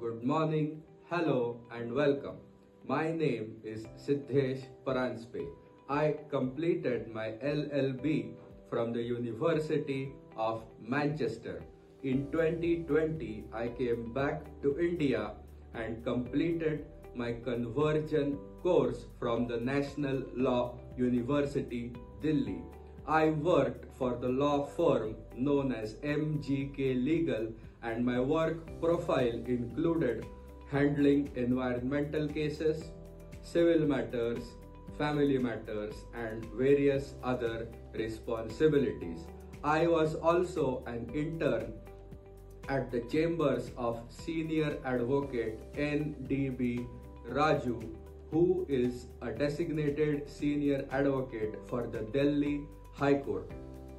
good morning, hello, and welcome. My name is Siddhesh Paranjape. I completed my LLB from the University of Manchester. In 2020, I came back to India and completed my conversion course from the National Law University, Delhi. I worked for the law firm known as MGK Legal and my work profile included handling environmental cases, civil matters, family matters and various other responsibilities. I was also an intern at the chambers of senior advocate NDB Raju who is a designated senior advocate for the Delhi High Court.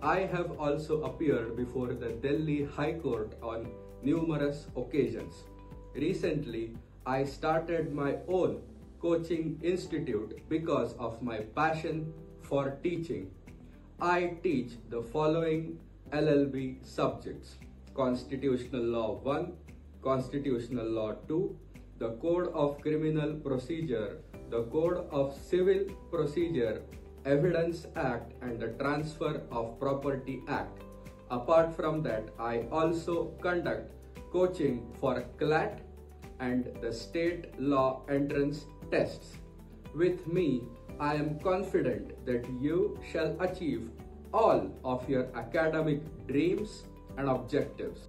I have also appeared before the Delhi High Court on numerous occasions. Recently, I started my own coaching institute because of my passion for teaching. I teach the following LLB subjects Constitutional Law 1, Constitutional Law 2, the Code of Criminal Procedure, the Code of Civil Procedure, Evidence Act, and the Transfer of Property Act. Apart from that, I also conduct coaching for CLAT and the state law entrance tests. With me, I am confident that you shall achieve all of your academic dreams and objectives.